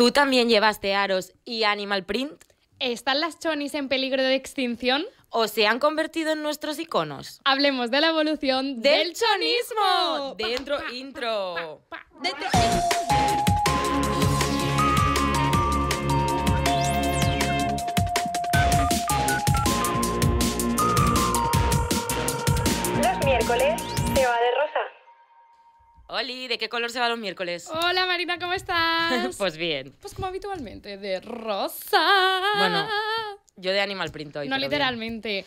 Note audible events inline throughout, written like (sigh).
¿Tú también llevaste aros y animal print? ¿Están las chonis en peligro de extinción? ¿O se han convertido en nuestros iconos? Hablemos de la evolución del, chonismo. Dentro intro. Dentro- Oli, ¿de qué color se va los miércoles? Hola Marina, ¿cómo estás? (laughs) Pues bien. Pues como habitualmente, de rosa. Bueno, Yo de animal print hoy. no bien. literalmente.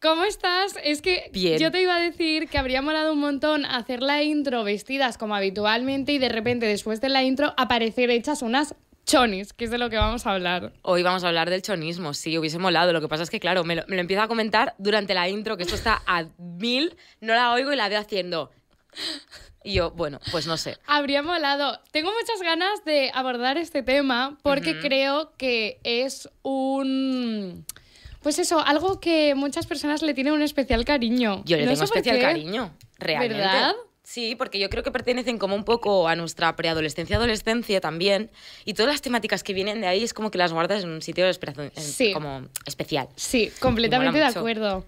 ¿Cómo estás? Es que Bien. yo te iba a decir que habría molado un montón hacer la intro vestidas como habitualmente y de repente después de la intro aparecer hechas unas chonis, que es de lo que vamos a hablar. Hoy vamos a hablar del chonismo, sí, hubiese molado. Lo que pasa es que, claro, me lo, me lo empieza a comentar durante la intro, que esto está a mil, no la oigo y la veo haciendo. (laughs) Y yo, bueno, pues no sé. Habría molado. Tengo muchas ganas de abordar este tema porque creo que es un... Pues eso, algo que muchas personas le tienen un especial cariño. Yo le No tengo especial qué. cariño, realmente. ¿Verdad? Sí, porque yo creo que pertenecen como un poco a nuestra preadolescencia, adolescencia también. Y todas las temáticas que vienen de ahí es como que las guardas en un sitio en- Sí. como especial. Sí, completamente de acuerdo.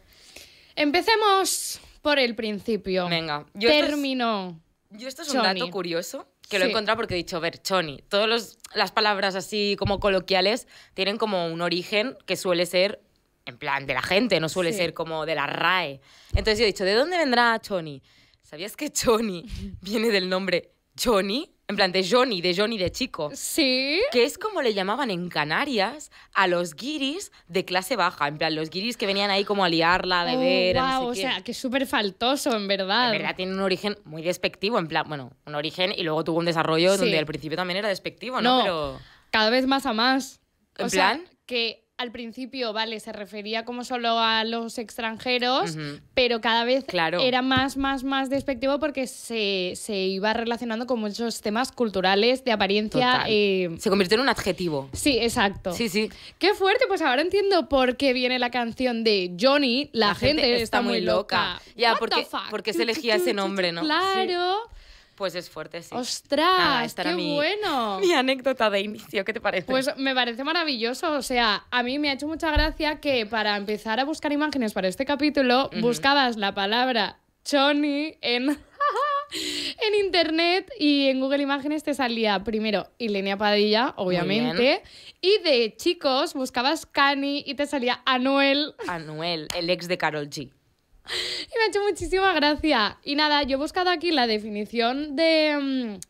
Empecemos por el principio. Venga, yo esto es- Terminó. Yo esto es un Choni. dato curioso que lo he encontrado porque he dicho, ver, choni. Todas las palabras así como coloquiales tienen como un origen que suele ser en plan de la gente, no suele Sí. ser como de la RAE. Entonces yo he dicho, ¿de dónde vendrá choni? ¿Sabías que choni (laughs) viene del nombre Johnny? En plan de Johnny, de Johnny de chico. Sí. Que es como le llamaban en Canarias a los guiris de clase baja. En plan, los guiris que venían ahí como a liarla, a beber, oh, a no guau, sé o qué. sea, que es súper faltoso, en verdad. En verdad tiene un origen muy despectivo, en plan, bueno, un origen y luego tuvo un desarrollo Sí. donde al principio también era despectivo, ¿no? No, Pero cada vez más a más. ¿En o sea, plan? que al principio, vale, se refería como solo a los extranjeros, pero cada vez Claro. era más, más, más despectivo porque se, se iba relacionando con muchos temas culturales, de apariencia. eh, se convirtió en un adjetivo. Sí, exacto. Sí, sí. Qué fuerte, pues ahora entiendo por qué viene la canción de Johnny, la, gente, está, muy loca. Ya, What porque, porque se elegía ese nombre, ¿no? Sí. Pues es fuerte, sí. Ostras, Nada, esta qué era mi- bueno. (laughs) Mi anécdota de inicio, ¿qué te parece? Pues me parece maravilloso. O sea, a mí me ha hecho mucha gracia que para empezar a buscar imágenes para este capítulo, buscabas la palabra Johnny en, (laughs) en internet y en Google Imágenes te salía primero Ilenia Padilla, obviamente, y de chicos buscabas Cani y te salía Anuel. Anuel, el ex de Carol G. Y me ha hecho muchísima gracia. Y nada, yo he buscado aquí la definición de mm,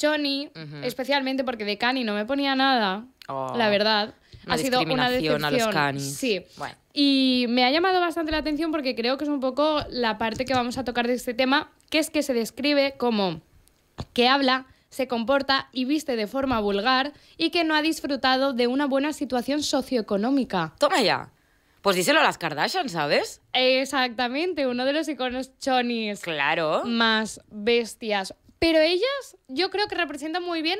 Johnny, especialmente porque de Cani no me ponía nada, Oh, la verdad. una ha sido una decepción. a los canis. Sí. Bueno. Y me ha llamado bastante la atención porque creo que es un poco la parte que vamos a tocar de este tema, que es que se describe como que habla, se comporta y viste de forma vulgar y que no ha disfrutado de una buena situación socioeconómica. Toma ya. Pues díselo a las Kardashian, ¿sabes? Exactamente, uno de los iconos chonis Claro. más bestias. Pero ellas yo creo que representan muy bien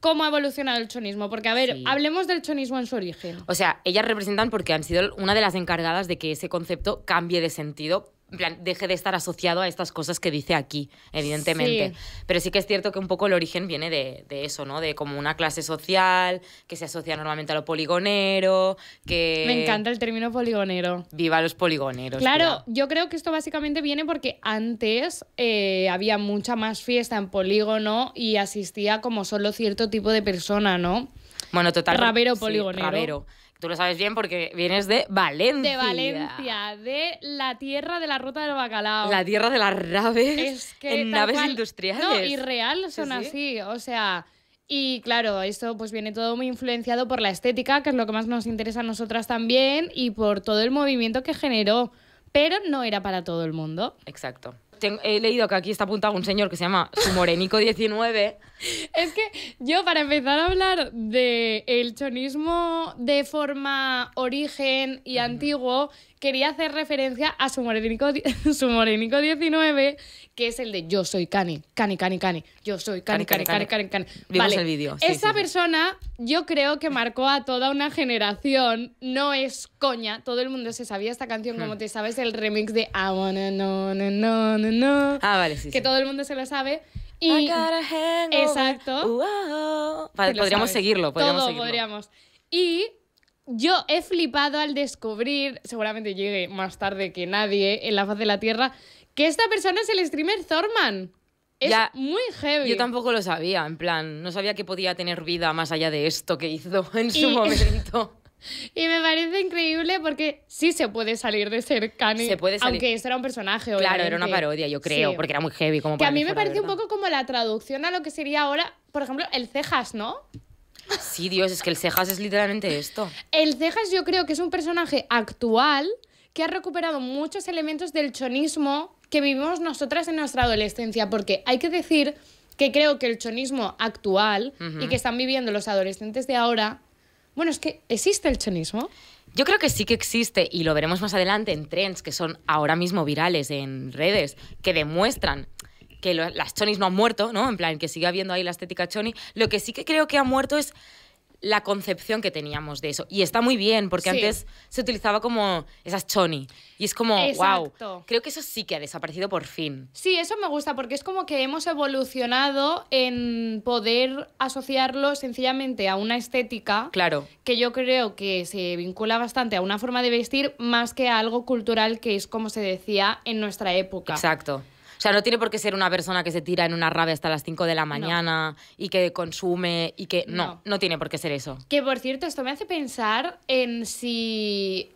cómo ha evolucionado el chonismo. Porque, a ver, Sí. hablemos del chonismo en su origen. O sea, ellas representan porque han sido una de las encargadas de que ese concepto cambie de sentido. En plan, deje de estar asociado a estas cosas que dice aquí, evidentemente. Sí. Pero sí que es cierto que un poco el origen viene de, de eso, ¿no? De como una clase social que se asocia normalmente a lo poligonero, que... Me encanta el término poligonero. Viva los poligoneros. Claro, tía. yo creo que esto básicamente viene porque antes eh, había mucha más fiesta en polígono y asistía como solo cierto tipo de persona, ¿no? Bueno, total. Rabero sí, poligonero. rabero. Tú lo sabes bien porque vienes de Valencia. De Valencia, de la tierra de la ruta del bacalao. La tierra de las raves es que en naves cual- industriales. No, y real Sí, son sí. así, o sea, y claro, esto pues viene todo muy influenciado por la estética, que es lo que más nos interesa a nosotras también, y por todo el movimiento que generó, pero no era para todo el mundo. Exacto. He leído que aquí está apuntado un señor que se llama Su Morenico 19. (laughs) Es que yo para empezar a hablar de el chonismo de forma origen y antiguo, quería hacer referencia a su morenico, (laughs) su morenico 19, que es el de yo soy Cani, Cani, Cani, Cani, yo soy Cani, Cani, Cani, Cani, Cani. Vimos el vídeo, sí, Esa sí, persona yo creo que marcó a toda una generación, no es coña, todo el mundo se sabía esta canción Hmm. como te sabes el remix de I wanna know, no, no, no, no Ah, vale, sí. que sí. todo el mundo se lo sabe. Y-. Exacto. Podríamos seguirlo, podríamos Todo seguirlo. podríamos. Y yo he flipado al descubrir, seguramente llegue más tarde que nadie en la faz de la Tierra, que esta persona es el streamer Thorman. Es Ya, muy heavy. Yo tampoco lo sabía, en plan, no sabía que podía tener vida más allá de esto que hizo (laughs) en su Y- momento. (laughs) Y me parece increíble porque sí se puede salir de ser Kanye. Se puede salir. Aunque esto era un personaje, Claro, era una obviamente. parodia, yo creo, Sí. porque era muy heavy. Como Que a mí me parece un poco como la traducción a lo que sería ahora, por ejemplo, el cejas, ¿no? Sí, Dios, es que el cejas es literalmente esto. El cejas yo creo que es un personaje actual que ha recuperado muchos elementos del chonismo que vivimos nosotras en nuestra adolescencia, porque hay que decir que creo que el chonismo actual y que están viviendo los adolescentes de ahora, bueno, es que existe el chonismo. Yo creo que sí que existe, y lo veremos más adelante en trends que son ahora mismo virales en redes, que demuestran que lo- las chonis no han muerto, ¿no? En plan, que sigue habiendo ahí la estética choni. Lo que sí que creo que ha muerto es la concepción que teníamos de eso. Y está muy bien, porque Sí. antes se utilizaba como esas choni. Y es como, Exacto. wow. Creo que eso sí que ha desaparecido por fin. Sí, eso me gusta porque es como que hemos evolucionado en poder asociarlo sencillamente a una estética Claro. que yo creo que se vincula bastante a una forma de vestir más que a algo cultural que es como se decía en nuestra época. Exacto. O sea, no tiene por qué ser una persona que se tira en una rave hasta las 5 de la mañana y que consume y que... No, No. no, tiene por qué ser eso. Que por cierto, esto me hace pensar en si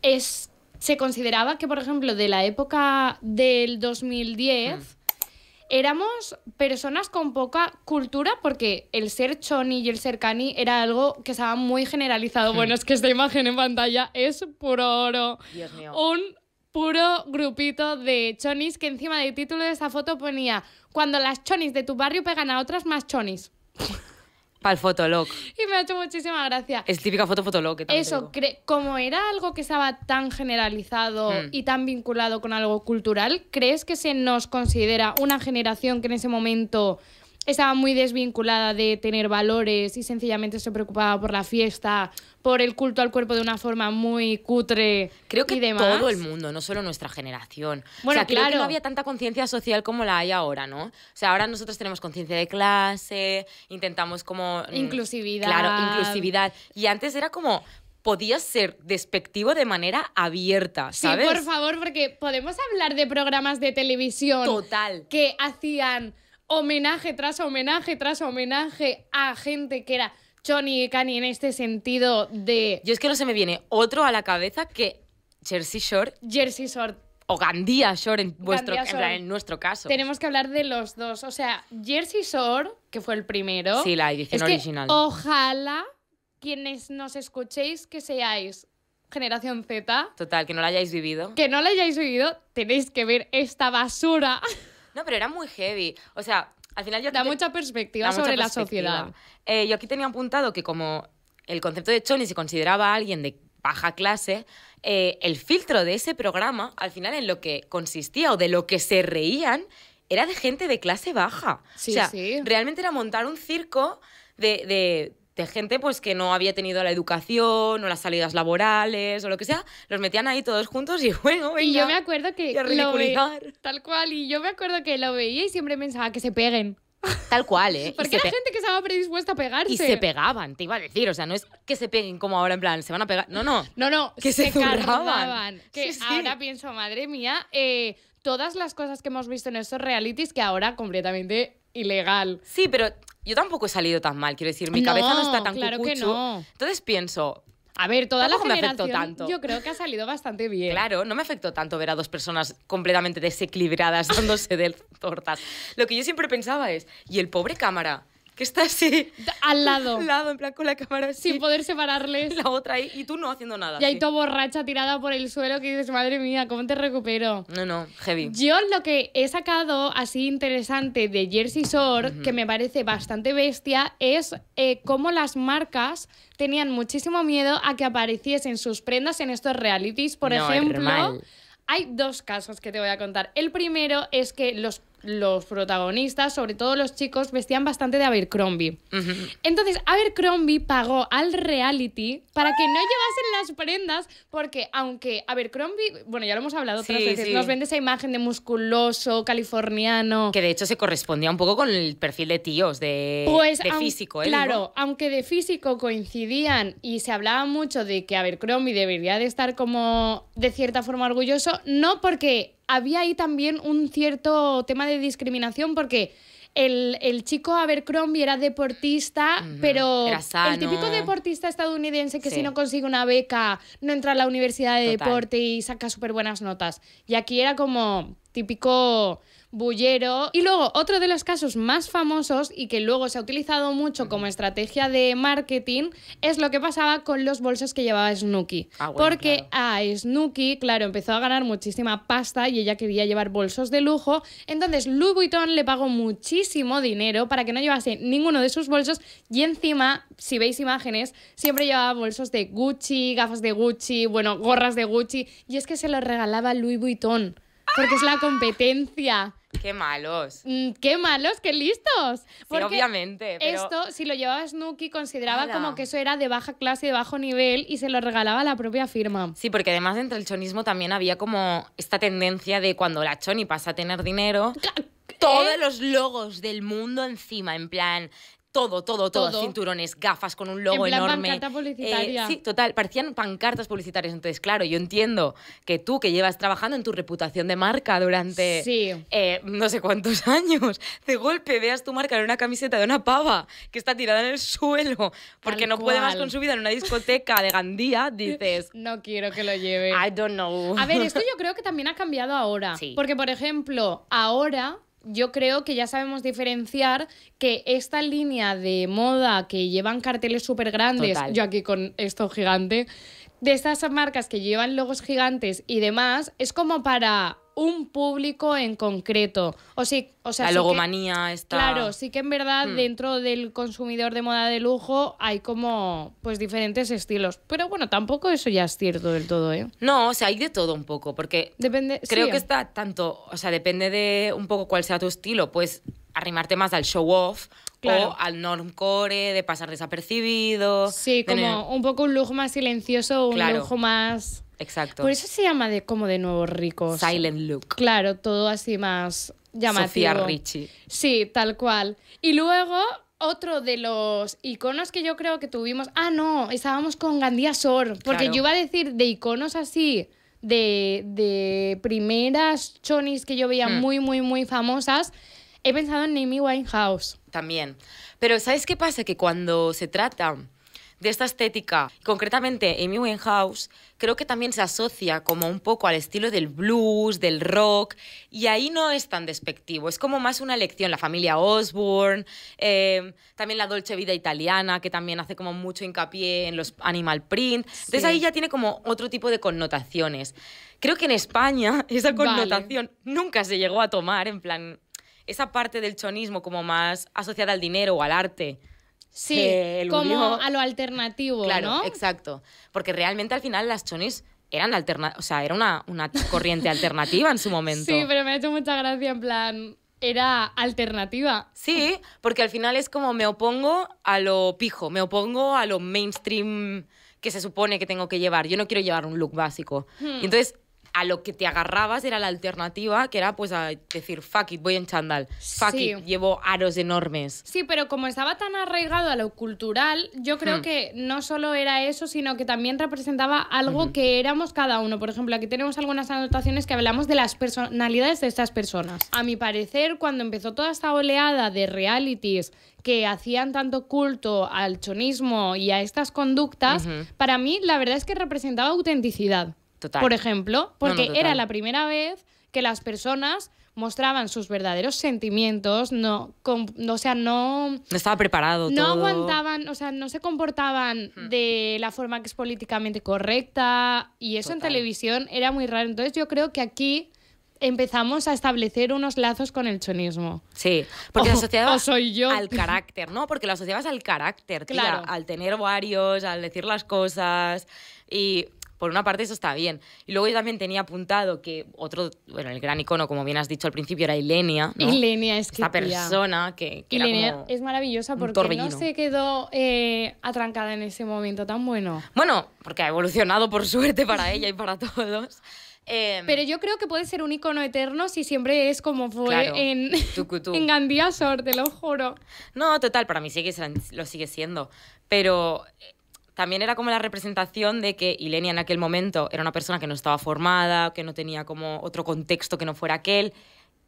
es se consideraba que, por ejemplo, de la época del 2010 Hmm. éramos personas con poca cultura porque el ser choni y el ser cani era algo que estaba muy generalizado. Hmm. Bueno, es que esta imagen en pantalla es puro oro. Dios mío. Un puro grupito de chonis que encima del título de esa foto ponía cuando las chonis de tu barrio pegan a otras más chonis. (laughs) Para el fotolog. Y me ha hecho muchísima gracia. Es típica foto fotolog. que Eso, como era algo que estaba tan generalizado Hmm. y tan vinculado con algo cultural, ¿crees que se nos considera una generación que en ese momento estaba muy desvinculada de tener valores y sencillamente se preocupaba por la fiesta, por el culto al cuerpo de una forma muy cutre Creo que y demás? todo el mundo, no solo nuestra generación. Bueno, o sea, creo que claro. no había tanta conciencia social como la hay ahora, ¿no? O sea, ahora nosotros tenemos conciencia de clase, intentamos como... mm, Inclusividad. Claro, inclusividad. Y antes era como... Podías ser despectivo de manera abierta, Sí, ¿sabes? por favor, porque podemos hablar de programas de televisión Total. que hacían homenaje tras homenaje tras homenaje a gente que era Johnny y Kanye en este sentido de Yo es que no se me viene otro a la cabeza que Jersey Shore Jersey Shore. o Gandía Shore en, vuestro, Gandía en, plan, Shore. en nuestro caso. Tenemos que hablar de los dos. O sea, Jersey Shore, que fue el primero. Sí, la edición es que original. Ojalá quienes nos escuchéis que seáis generación Z, Total, que no la hayáis vivido. que no la hayáis vivido, tenéis que ver esta basura. (laughs) No, pero era muy heavy. O sea, al final yo Da te- mucha perspectiva da mucha sobre la sociedad. Eh, yo aquí tenía apuntado que como el concepto de choni se consideraba a alguien de baja clase, eh, el filtro de ese programa, al final en lo que consistía o de lo que se reían, era de gente de clase baja. Sí, o sea, sí. realmente era montar un circo de, de- de gente pues que no había tenido la educación o las salidas laborales o lo que sea. Los metían ahí todos juntos y (laughs) bueno, Y yo venga. me acuerdo que lo ve- tal cual, y yo me acuerdo que lo veía y siempre pensaba que se peguen. (laughs) Tal cual, ¿eh? Porque se era gente que estaba predispuesta a pegarse. Y se pegaban, te iba a decir. O sea, no es que se peguen como ahora en plan, se van a pegar. No, no. No, no, Que se zurraban. cargaban. Que Sí, sí. ahora pienso, madre mía, eh, todas las cosas que hemos visto en estos realities que ahora completamente ilegal. Sí, pero yo tampoco he salido tan mal. Quiero decir, mi cabeza no está tan claro que no. Entonces pienso, A ver, toda Tampoco la me afectó generación tanto. yo creo que ha salido bastante bien. claro, no me afectó tanto ver a dos personas completamente desequilibradas dándose de (laughs) tortas. Lo que yo siempre pensaba es, ¿y el pobre cámara? Que está así, Al lado, al (laughs) lado, en plan con la cámara así, sin poder separarles. la otra ahí, y tú no haciendo nada. Y ahí todo borracha tirada por el suelo que dices, madre mía, ¿cómo te recupero? No, no, heavy. Yo lo que he sacado así interesante de Jersey Shore, que me parece bastante bestia, es eh, cómo las marcas tenían muchísimo miedo a que apareciesen sus prendas en estos realities. Por ejemplo, hay dos casos que te voy a contar. El primero es que los los protagonistas, sobre todo los chicos, vestían bastante de Abercrombie. Entonces, Abercrombie pagó al reality para que no llevasen las prendas, porque aunque Abercrombie, bueno, ya lo hemos hablado otras Sí, veces, sí. nos vende esa imagen de musculoso, californiano. Que de hecho se correspondía un poco con el perfil de tíos, de, Pues, de aun- físico, ¿eh? Claro, Digo. aunque de físico coincidían y se hablaba mucho de que Abercrombie debería de estar como de cierta forma orgulloso, no porque había ahí también un cierto tema de discriminación porque el, el chico Abercrombie era deportista, pero era el típico deportista estadounidense que Sí. si no consigue una beca no entra a la universidad de Total. deporte y saca súper buenas notas. Y aquí era como típico bullero. Y luego, otro de los casos más famosos y que luego se ha utilizado mucho como estrategia de marketing es lo que pasaba con los bolsos que llevaba Snooki. Ah, bueno, Porque a Snooki, claro, empezó a ganar muchísima pasta y ella quería llevar bolsos de lujo. Entonces, Louis Vuitton le pagó muchísimo dinero para que no llevase ninguno de sus bolsos y encima, si veis imágenes, siempre llevaba bolsos de Gucci, gafas de Gucci, bueno, gorras de Gucci y es que se los regalaba Louis Vuitton. Porque es la competencia. Qué malos. Mm, ¡Qué malos, qué listos! Sí, Porque obviamente. Pero... Esto, si lo llevaba Snooki, consideraba como que eso era de baja clase y de bajo nivel y se lo regalaba a la propia firma. Sí, porque además dentro del chonismo también había como esta tendencia de cuando la choni pasa a tener dinero, todos los logos del mundo encima, en plan, todo, todo, todo, Todo. cinturones, gafas con un logo En plan enorme. pancarta publicitaria. Eh, sí, total, parecían pancartas publicitarias. Entonces, claro, yo entiendo que tú que llevas trabajando en tu reputación de marca durante Sí. eh, no sé cuántos (laughs) años, de golpe veas tu marca en una camiseta de una pava que está tirada en el suelo porque Tal no puede más cual. con su vida en una discoteca de Gandía, (laughs) dices, No quiero que lo lleve. I don't know. A ver, esto (laughs) yo creo que también ha cambiado ahora. Sí. Porque, por ejemplo, ahora yo creo que ya sabemos diferenciar que esta línea de moda que llevan carteles súper grandes, yo aquí con esto gigante, de estas marcas que llevan logos gigantes y demás, es como para un público en concreto. O, sí, o sea, la sí que- logomanía está... Claro, sí que en verdad Hmm. dentro del consumidor de moda de lujo hay como pues diferentes estilos. Pero bueno, tampoco eso ya es cierto del todo, ¿eh? No, o sea, hay de todo un poco, porque Depende. creo sí. que está tanto, o sea, depende de un poco cuál sea tu estilo, pues arrimarte más al show off Claro. o al normcore, de pasar desapercibido. Sí, de como un poco un lujo más silencioso, un Claro. lujo más. Exacto. Por eso se llama de como de nuevos ricos. Silent look. Claro, todo así más llamativo. Sofía Richie. Sí, tal cual. Y luego, otro de los iconos que yo creo que tuvimos. Ah, no, estábamos con Gandía Sor. Porque Claro. yo iba a decir de iconos así, de, de primeras chonis que yo veía Hmm. muy, muy, muy famosas. He pensado en Amy Winehouse. También. Pero ¿sabes qué pasa? Que cuando se trata de esta estética, concretamente Amy Winehouse, creo que también se asocia como un poco al estilo del blues, del rock, y ahí no es tan despectivo, es como más una elección, la familia Osborne, eh, también la Dolce Vida italiana, que también hace como mucho hincapié en los animal print, entonces Sí. ahí ya tiene como otro tipo de connotaciones. Creo que en España (laughs) esa Vale. connotación nunca se llegó a tomar, en plan, esa parte del chonismo como más asociada al dinero o al arte. Sí, se como a lo alternativo, Claro, ¿no? exacto. Porque realmente al final las chonis eran alterna o sea, era una, una corriente alternativa en su momento. Sí, pero me ha hecho mucha gracia, en plan, era alternativa. Sí, porque al final es como me opongo a lo pijo, me opongo a lo mainstream que se supone que tengo que llevar. Yo no quiero llevar un look básico. Hmm. Y entonces a lo que te agarrabas era la alternativa, que era pues a decir, fuck it, voy en chándal. Fuck Sí. it, llevo aros enormes. Sí, pero como estaba tan arraigado a lo cultural, yo creo Hmm. que no solo era eso, sino que también representaba algo que éramos cada uno. Por ejemplo, aquí tenemos algunas anotaciones que hablamos de las personalidades de estas personas. A mi parecer, cuando empezó toda esta oleada de realities que hacían tanto culto al chonismo y a estas conductas, para mí la verdad es que representaba autenticidad. Total. Por ejemplo, porque era la primera vez que las personas mostraban sus verdaderos sentimientos, no, o sea, no, No estaba preparado no todo. aguantaban, o sea, no se comportaban de la forma que es políticamente correcta y eso en televisión era muy raro. Entonces yo creo que aquí empezamos a establecer unos lazos con el chonismo. Sí, porque lo asociabas soy yo. al carácter, ¿no? Porque lo asociabas al carácter, tía, Claro. al tener ovarios, al decir las cosas y por una parte eso está bien. Y luego yo también tenía apuntado que otro, bueno, el gran icono, como bien has dicho al principio, era Ilenia, ¿no? Ilenia, es que Esta persona que, que era Ilenia como es maravillosa porque no se quedó eh, atrancada en ese momento tan bueno. Bueno, porque ha evolucionado por suerte para ella y para todos. (laughs) Eh, Pero yo creo que puede ser un icono eterno si siempre es como fue Claro, en, tucutú. (laughs) en Gandía Sor, te lo juro. No, total, para mí sigue, sen- lo sigue siendo. Pero también era como la representación de que Ilenia en aquel momento era una persona que no estaba formada, que no tenía como otro contexto que no fuera aquel.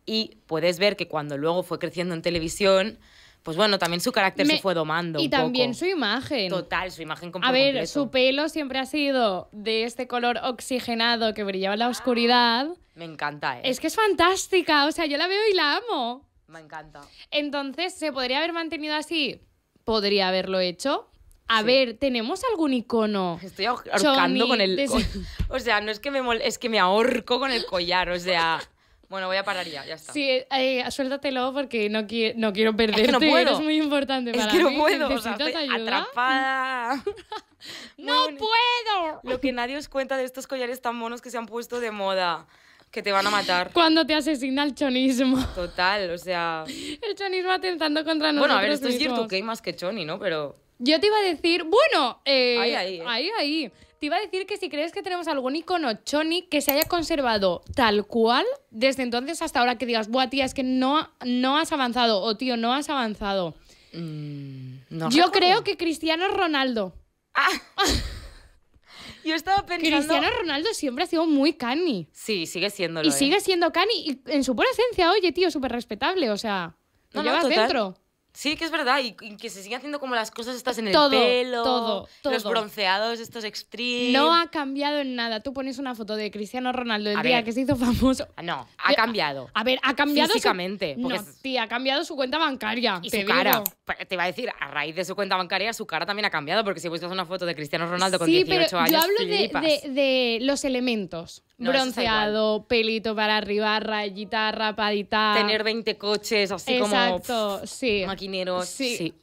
Y puedes ver que cuando luego fue creciendo en televisión, pues bueno, también su carácter Me- se fue domando. Y un también poco. su imagen. Total, su imagen por A ver, completo. su pelo siempre ha sido de este color oxigenado que brillaba en la oscuridad. Me encanta, ¿eh? Es que es fantástica, o sea, yo la veo y la amo. Me encanta. Entonces, ¿se podría haber mantenido así? Podría haberlo hecho. A Sí. ver, ¿tenemos algún icono? Estoy ahor- ahorcando con el... con- (laughs) o sea, no es que me mol- es que me ahorco con el collar, o sea... Bueno, voy a parar ya, ya está. Sí, eh, suéltatelo porque no, qui- no quiero perderte. no puedo. Eres muy importante Es para que no mí. puedo, o sea, ¿Necesitas estoy ayuda? atrapada. (laughs) ¡No boni- puedo! Lo que nadie os cuenta de estos collares tan monos que se han puesto de moda, que te van a matar. Cuando te asesina el chonismo. Total, o sea... (laughs) El chonismo atentando contra nosotros Bueno, a ver, esto es mismos. cierto que hay más que Choni, ¿no? Pero... Yo te iba a decir, bueno, eh, Ahí, ahí, eh. ahí, ahí. Te iba a decir que si crees que tenemos algún icono choni que se haya conservado tal cual desde entonces hasta ahora que digas, buah, tía, es que no, no has avanzado o tío, no has avanzado. mm, no Yo recuerdo. creo que Cristiano Ronaldo. Ah. (laughs) Yo estaba pensando... Cristiano Ronaldo siempre ha sido muy cani. Sí, sigue siéndolo, Y ¿eh? sigue siendo cani y en su pura esencia, oye, tío, súper respetable, o sea, No, no, llevas total. dentro. Sí, que es verdad, y, y que se siguen haciendo como las cosas estas en el pelo, todo, los bronceados estos extreme. No ha cambiado en nada. Tú pones una foto de Cristiano Ronaldo el A día ver. que se hizo famoso. Ah, No, ha Yo- cambiado. A ver, ha cambiado. su- Físicamente, porque No, tía, ha cambiado su cuenta bancaria. Y te su cara, digo. te iba a decir, a raíz de su cuenta bancaria, su cara también ha cambiado, porque si buscas una foto de Cristiano Ronaldo con sí, 18 pero años, yo hablo de, flipas. de- de los elementos. No, Bronceado, pelito para arriba, rayita, rapadita. Tener 20 coches así Exacto, como sí. maquineros. Sí. sí.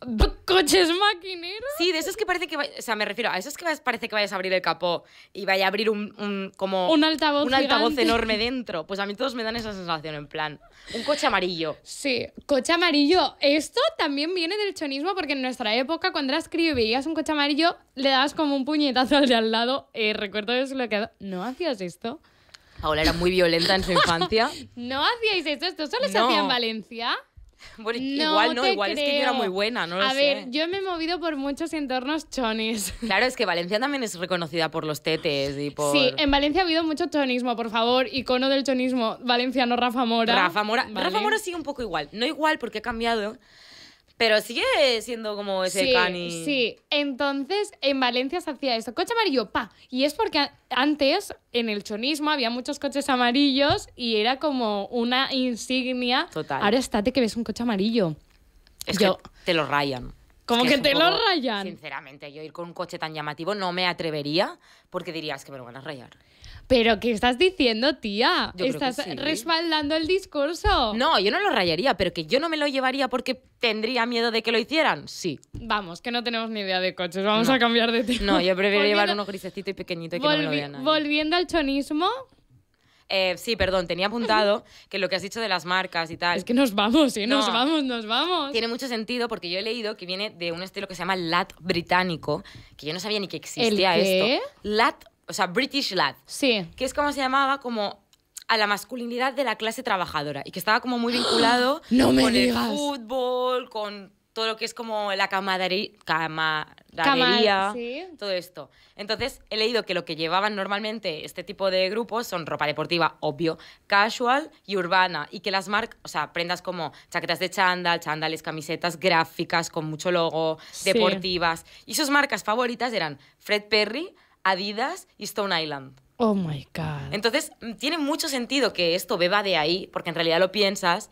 ¿Coches maquineros? Sí, de esos que parece que... vay- O sea, me refiero a esos que parece que vayas a abrir el capó y vaya a abrir un, un- como... Un altavoz Un altavoz gigante. enorme (laughs) dentro. Pues a mí todos me dan esa sensación, en plan... Un coche amarillo. Sí, coche amarillo. Esto también viene del chonismo porque en nuestra época, cuando eras crío y veías un coche amarillo, le dabas como un puñetazo al de al lado. Eh, recuerdo eso lo que... ¿No hacías esto? Paola era muy violenta en su infancia. (laughs) ¿No hacíais esto? ¿Esto solo se No. hacía en Valencia? Bueno, No igual no, te igual es que yo era creo. muy buena, no lo A sé. ver, yo me he movido por muchos entornos chonis. (laughs) Claro, es que Valencia también es reconocida por los tetes y por... Sí, en Valencia ha habido mucho chonismo, por favor. Icono del chonismo valenciano Rafa Mora. Rafa Mora. Vale. Rafa Mora sigue un poco igual. No igual porque ha cambiado, pero sigue siendo como ese Sí, cani. sí. Entonces, en Valencia se hacía esto. Coche amarillo, pa. Y es porque antes, en el chonismo, había muchos coches amarillos y era como una insignia. Total. Ahora estate que ves un coche amarillo. Es Yo- que te lo rayan. ¿Cómo Es que te lo rayan? Sinceramente, yo ir con un coche tan llamativo no me atrevería porque dirías que me lo van a rayar. ¿Pero qué estás diciendo, tía? Yo estás sí. respaldando el discurso. No, yo no lo rayaría, pero que yo no me lo llevaría porque tendría miedo de que lo hicieran. Sí. Vamos, que no tenemos ni idea de coches. Vamos No. a cambiar de tema. No, yo prefiero llevar uno grisecito y pequeñito y que no me lo volvi- vea nadie. Volviendo al chonismo, Eh, sí, perdón, tenía apuntado (laughs) que lo que has dicho de las marcas y tal es que nos vamos, ¿eh? Nos No. vamos, nos vamos. tiene mucho sentido porque yo he leído que viene de un estilo que se llama lat británico, que yo no sabía ni que existía ¿El qué? esto. Lat, o sea, British lat, Sí. que es como se llamaba como a la masculinidad de la clase trabajadora y que estaba como muy vinculado (gasps) No me con digas. el fútbol, con todo lo que es como la camaradería, camaradería Cama- sí. todo esto. Entonces, he leído que lo que llevaban normalmente este tipo de grupos son ropa deportiva, obvio, casual y urbana, y que las marcas, o sea, prendas como chaquetas de chándal, chándales, camisetas gráficas con mucho logo, Sí. deportivas. Y sus marcas favoritas eran Fred Perry, Adidas y Stone Island. Oh my God. Entonces, mm, tiene mucho sentido que esto beba de ahí, porque en realidad lo piensas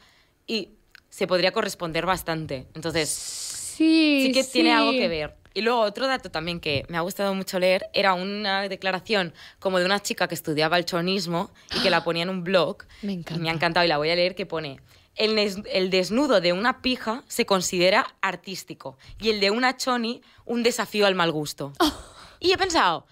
y se podría corresponder bastante. Entonces, sí, sí que tiene algo que ver. Y luego otro dato también que me ha gustado mucho leer era una declaración como de una chica que estudiaba el chonismo y que la (gasps) ponía en un blog. Me encanta. me ha encantado y la voy a leer que pone... El desnudo de una pija se considera artístico y el de una choni un desafío al mal gusto. Oh. Y he pensado,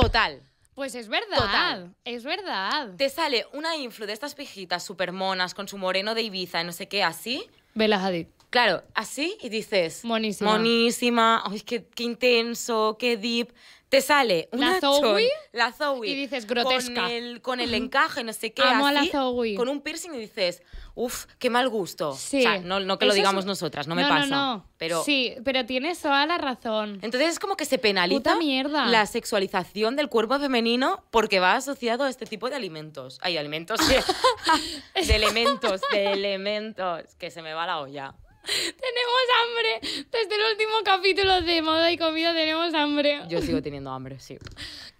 total, Pues es verdad, Total. es verdad. Te sale una influ de estas pijitas super monas con su moreno de Ibiza y no sé qué, así. Bella Hadid. Claro, así y dices. Monísima. Monísima. Ay, qué, qué intenso, qué deep. Te sale una La Zoe, la Zoe. y dices, grotesca. Con el, con el encaje, no sé qué. Amo a la así, Zoe. Con un piercing y dices, uff, qué mal gusto. Sí. O sea, no, no que lo es- digamos nosotras, no me pasa. No, no. Pero Sí, pero tienes toda la razón. entonces es como que se penaliza mierda. la sexualización del cuerpo femenino porque va asociado a este tipo de alimentos. Hay alimentos de, (laughs) de elementos, de elementos, que se me va la olla. Tenemos hambre. Desde el último capítulo de moda y comida tenemos hambre. Yo sigo teniendo hambre, sí.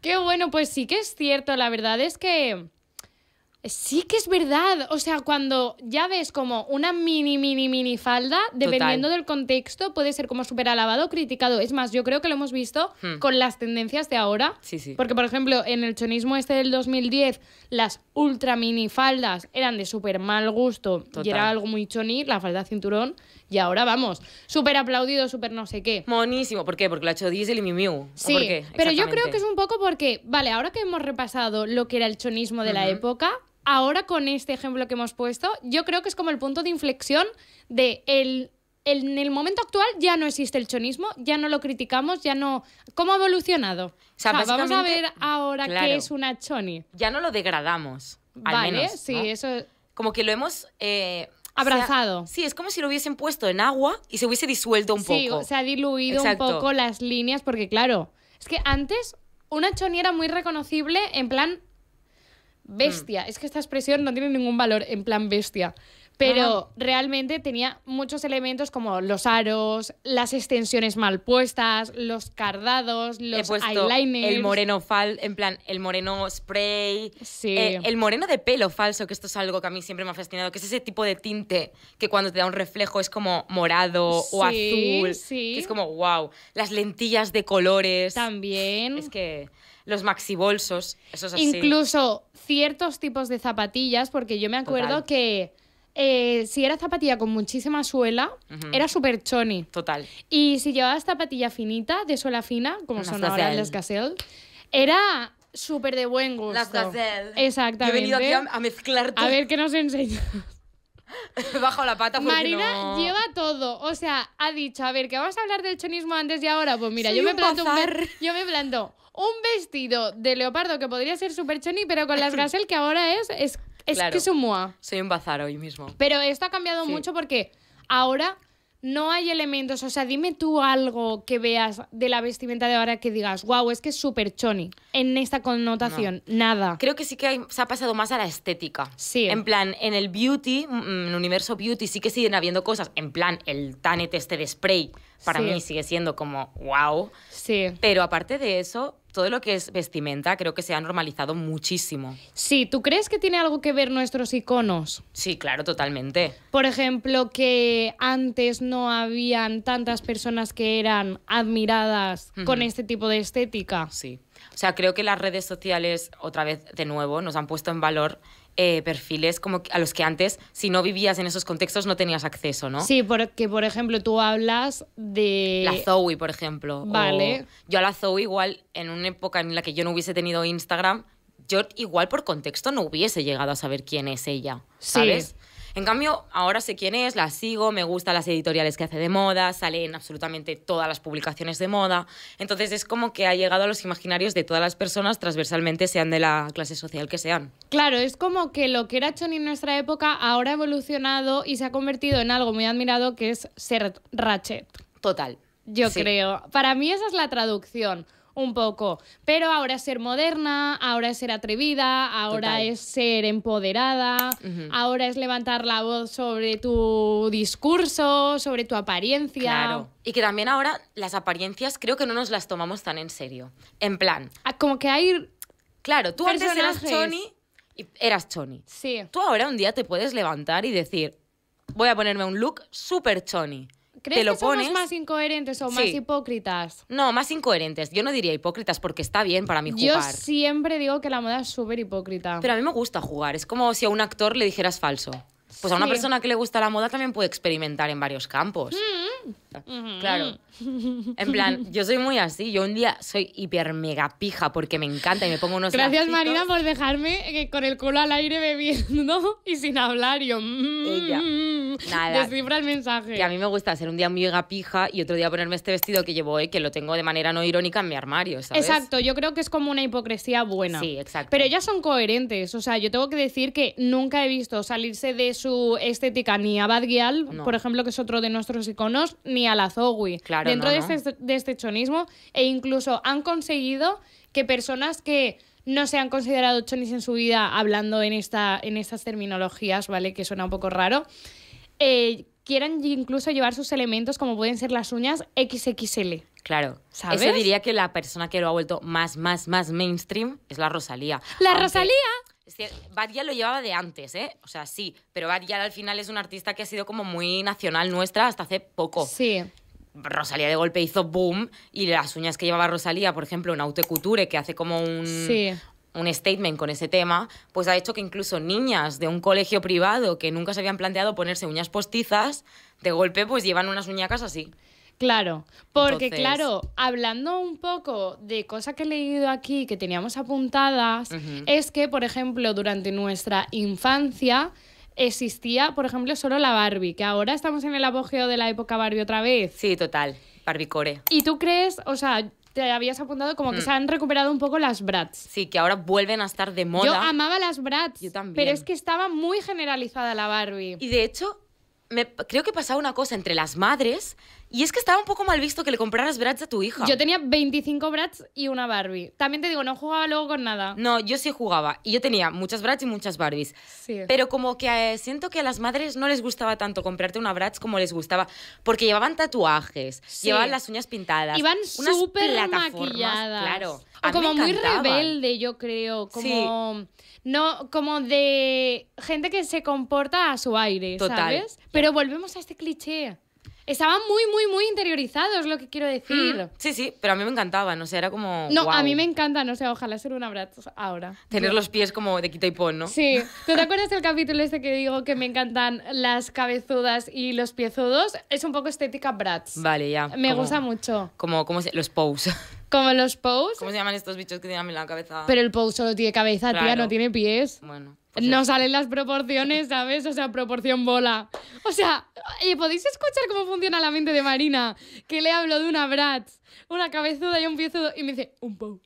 Qué bueno, pues sí que es cierto. La verdad es que sí que es verdad. O sea, cuando ya ves como una mini, mini, mini falda, dependiendo del contexto, puede ser como súper alabado o criticado. Es más, yo creo que lo hemos visto Hmm. con las tendencias de ahora. Sí, sí. Porque, por ejemplo, en el chonismo este del 2010, las ultra mini faldas eran de súper mal gusto y Total. era algo muy choni, la falda cinturón. Y ahora vamos, súper aplaudido, súper no sé qué. Monísimo. ¿Por qué? Porque lo ha hecho Diesel y Miu Miu. ¿O Sí, por qué? pero yo creo que es un poco porque, vale, ahora que hemos repasado lo que era el chonismo de la época, ahora con este ejemplo que hemos puesto, yo creo que es como el punto de inflexión de el, el- en el momento actual ya no existe el chonismo, ya no lo criticamos, ya no... ¿Cómo ha evolucionado? sea, vamos a ver ahora claro. qué es una choni. Ya no lo degradamos. Al Vale, menos, sí, ¿no? eso... Como que lo hemos... eh, Abrazado. o sea, sí, es como si lo hubiesen puesto en agua y se hubiese disuelto un Sí, poco. se ha diluido Exacto. un poco las líneas porque, claro, es que antes una choni era muy reconocible en plan bestia. Hmm. Es que esta expresión no tiene ningún valor en plan bestia. Pero realmente tenía muchos elementos como los aros, las extensiones mal puestas, los cardados, los eyeliners. el moreno fal, en plan, el moreno spray, Sí. eh, el moreno de pelo falso, que esto es algo que a mí siempre me ha fascinado, que es ese tipo de tinte que cuando te da un reflejo es como morado o azul, sí. que es como wow, las lentillas de colores, También. es que los maxibolsos, eso es así. Incluso ciertos tipos de zapatillas, porque yo me acuerdo Total. que eh, si era zapatilla con muchísima suela, era súper choni. Total. Y si llevabas zapatilla finita, de suela fina, como son ahora las Gazelle, era súper de buen gusto. Las gazelle. Exactamente. Yo he venido aquí a, mezclar todo. A ver qué nos enseña. (laughs) He bajado la pata porque Marina no- lleva todo. O sea, ha dicho, a ver, que vamos a hablar del chonismo antes y ahora. Pues mira, Soy yo me, planto un yo me planto un vestido de leopardo que podría ser súper choni, pero con las (clears throat) Gazelle que ahora es, es, es Claro. que es un moa. Soy un bazar hoy mismo. Pero esto ha cambiado Sí. mucho porque ahora no hay elementos. O sea, dime tú algo que veas de la vestimenta de ahora que digas, wow, es que es súper choni. En esta connotación, nada. Creo que sí que hay- se ha pasado más a la estética. Sí. En plan, en el beauty, mm, en el universo beauty, sí que siguen habiendo cosas. En plan, el Tanet este de spray, para Sí. mí sigue siendo como wow. Sí. Pero aparte de eso, todo lo que es vestimenta creo que se ha normalizado muchísimo. Sí, ¿tú crees que tiene algo que ver nuestros iconos? Sí, claro, totalmente. Por ejemplo, que antes no habían tantas personas que eran admiradas con este tipo de estética. Sí. O sea, creo que las redes sociales, otra vez de nuevo, nos han puesto en valor eh, perfiles como a los que antes, si no vivías en esos contextos, no tenías acceso, ¿no? Sí, porque por ejemplo tú hablas de... La Zoe, por ejemplo. o- Vale. yo a la Zoe igual, en una época en la que yo no hubiese tenido Instagram, yo igual por contexto no hubiese llegado a saber quién es ella, Sí. En cambio, ahora sé quién es, la sigo, me gustan las editoriales que hace de moda, sale en absolutamente todas las publicaciones de moda. Entonces es como que ha llegado a los imaginarios de todas las personas transversalmente, sean de la clase social que sean. Claro, es como que lo que era Choni en nuestra época ahora ha evolucionado y se ha convertido en algo muy admirado que es ser Ratchet. Total. Yo Sí. creo. Para mí esa es la traducción, un poco. Pero ahora es ser moderna, ahora es ser atrevida, ahora Total. es ser empoderada, ahora es levantar la voz sobre tu discurso, sobre tu apariencia. Claro. Y que también ahora las apariencias creo que no nos las tomamos tan en serio. En plan, Ah, Como que hay... claro, tú antes eras. Choni y eras Choni. Sí. Tú ahora un día te puedes levantar y decir, voy a ponerme un look súper choni. ¿Crees te lo que somos pones. más incoherentes o más Sí. hipócritas? No, más incoherentes. Yo no diría hipócritas porque está bien para mí Yo jugar. siempre digo que la moda es súper hipócrita. Pero a mí me gusta jugar. Es como si a un actor le dijeras falso. Pues a una Sí. persona que le gusta la moda también puede experimentar en varios campos. Mm, Claro. (laughs) En plan, yo soy muy así. Yo un día soy hiper mega pija porque me encanta y me pongo unos Gracias, lacitos. Marina, por dejarme eh, con el culo al aire bebiendo y sin hablar. Yo, mm, Ella. Nada. Descifra el mensaje. Que a mí me gusta ser un día muy mega pija y otro día ponerme este vestido que llevo hoy, que lo tengo de manera no irónica en mi armario, ¿sabes? Exacto, yo creo que es como una hipocresía buena. Sí, exacto. Pero ellas son coherentes. O sea, yo tengo que decir que nunca he visto salirse de su estética ni a Bad Gyal, No. por ejemplo, que es otro de nuestros iconos, ni a la Zoe. Claro, Dentro no, de, no. Este, de este chonismo, e incluso han conseguido que personas que no se han considerado chonis en su vida, hablando en, esta, en estas terminologías, ¿vale? Que suena un poco raro, eh, quieran incluso llevar sus elementos, como pueden ser las uñas XXL. Claro. ¿Sabes? Eso diría que la persona que lo ha vuelto más, más, más mainstream es la Rosalía. ¡La Aunque- Rosalía! Es que Bad lo llevaba de antes, ¿eh? O sea, sí, pero Bad al final es una artista que ha sido como muy nacional nuestra hasta hace poco. Sí. Rosalía de golpe hizo boom y las uñas que llevaba Rosalía, por ejemplo, en Haute Couture, que hace como un, Sí. un statement con ese tema, pues ha hecho que incluso niñas de un colegio privado que nunca se habían planteado ponerse uñas postizas, de golpe pues llevan unas uñacas así. Claro, porque Entonces- claro, hablando un poco de cosas que he leído aquí que teníamos apuntadas, es que, por ejemplo, durante nuestra infancia existía, por ejemplo, solo la Barbie, que ahora estamos en el apogeo de la época Barbie otra vez. Sí, total, barbicore. ¿Y tú crees, o sea, te habías apuntado como que se han recuperado un poco las Bratz? Sí, que ahora vuelven a estar de moda. Yo amaba las Bratz, Yo también. pero es que estaba muy generalizada la Barbie. Y de hecho, me, creo que pasaba una cosa entre las madres y es que estaba un poco mal visto que le compraras Bratz a tu hija. Yo tenía 25 Bratz y una Barbie. También te digo, no jugaba luego con nada. No, yo sí jugaba y yo tenía muchas Bratz y muchas Barbies. Sí. Pero como que eh, siento que a las madres no les gustaba tanto comprarte una Bratz como les gustaba, porque llevaban tatuajes, Sí. llevaban las uñas pintadas, Iban súper maquilladas. claro. O A como muy rebelde, yo creo. Como. No, como de gente que se comporta a su aire, Total. ¿sabes? Pero volvemos a este cliché. Estaban muy, muy, muy interiorizados, lo que quiero decir. Mm, Sí, sí, pero a mí me encantaban, o sea, era como No, a mí me encanta, no sé, ojalá ser una Bratz ahora. tener los pies como de quita y pon, ¿no? Sí. ¿Tú te acuerdas del capítulo este que digo que me encantan las cabezudas y los piezudos? Es un poco estética Bratz. Vale, ya. Me como- gusta mucho. Como, ¿cómo se, los pose. (laughs) Como los pose. ¿Cómo se llaman estos bichos que tienen en la cabeza? Pero el pose solo tiene cabeza, tía, Claro. no tiene pies. Bueno. Pues No salen las proporciones, ¿sabes? O sea, proporción bola. O sea, ¿podéis escuchar cómo funciona la mente de Marina? Que le hablo de una Bratz, una cabezuda y un piezudo y me dice, un po.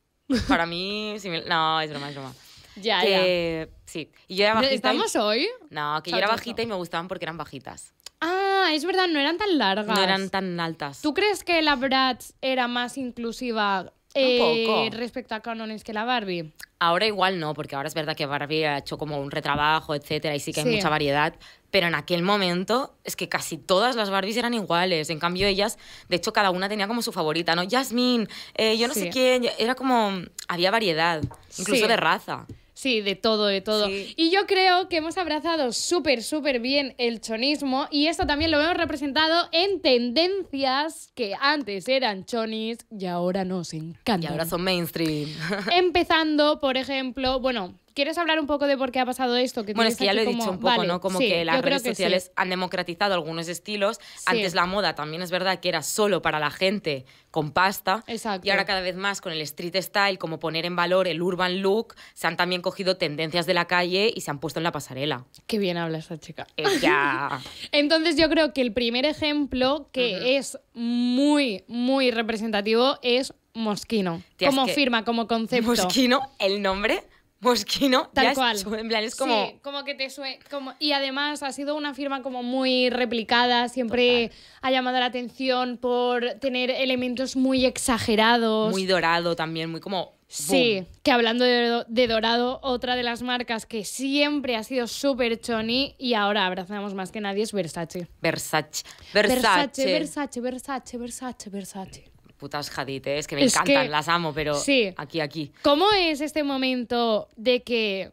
Para mí, sí no, es broma, es broma. Ya, que, Sí, y yo era bajita. y- ¿Estamos hoy? No, que yo era bajita y me gustaban porque eran bajitas. Ah, es verdad, no eran tan largas. No eran tan altas. ¿Tú crees que la Bratz era más inclusiva eh, poco. respecto a cánones que la Barbie? Ahora igual no, porque ahora es verdad que Barbie ha hecho como un retrabajo, etcétera, y sí que Sí. hay mucha variedad. Pero en aquel momento es que casi todas las Barbies eran iguales. En cambio, ellas, de hecho, cada una tenía como su favorita, ¿no? Jasmine, eh, yo no Sí. sé quién. Era como. Había variedad, incluso Sí. de raza. Sí, de todo, de todo. Sí. Y yo creo que hemos abrazado súper, súper bien el chonismo y esto también lo hemos representado en tendencias que antes eran chonis y ahora nos encantan. Y ahora son mainstream. (laughs) Empezando, por ejemplo, bueno, ¿quieres hablar un poco de por qué ha pasado esto? Que Bueno, es que ya lo he dicho un poco, Vale, ¿no? Como sí, que las redes sí. sociales han democratizado algunos estilos. Antes la moda también es verdad que era solo para la gente con pasta. Exacto. Y ahora cada vez más con el street style, como poner en valor el urban look, se han también cogido tendencias de la calle y se han puesto en la pasarela. Qué bien habla esta chica. Eh, ya. (laughs) Entonces yo creo que el primer ejemplo que es muy, muy representativo es Mosquino. Tía, es como que firma, como concepto. Mosquino, el nombre, Mosquino, Tal ya es- cual. en plan, es como... Sí, como que te suena. Como... Y además ha sido una firma como muy replicada, siempre ha llamado la atención por tener elementos muy exagerados. Muy dorado también, muy como... Sí, boom. que hablando de, de Dorado, otra de las marcas que siempre ha sido súper choni y ahora abrazamos más que nadie es Versace. Versace. Versace. Versace, Versace, Versace, Versace. Putas Hadid, ¿eh? es que me Es encantan, que- las amo, pero Sí. aquí, aquí. ¿Cómo es este momento de que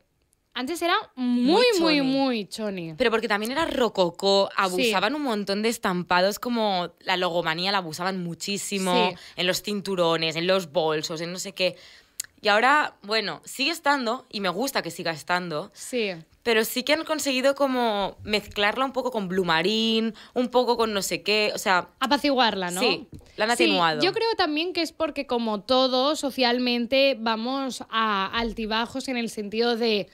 antes era muy, muy, choni. muy choni? Pero porque también era rococó, abusaban un montón de estampados, como la logomanía la abusaban muchísimo, Sí. en los cinturones, en los bolsos, en no sé qué. Y ahora, bueno, sigue estando, y me gusta que siga estando, Sí. pero sí que han conseguido como mezclarla un poco con Blue Marine, un poco con no sé qué, o sea, Apaciguarla, ¿no? Sí, la han Sí, atenuado. yo creo también que es porque como todo, socialmente vamos a altibajos en el sentido de...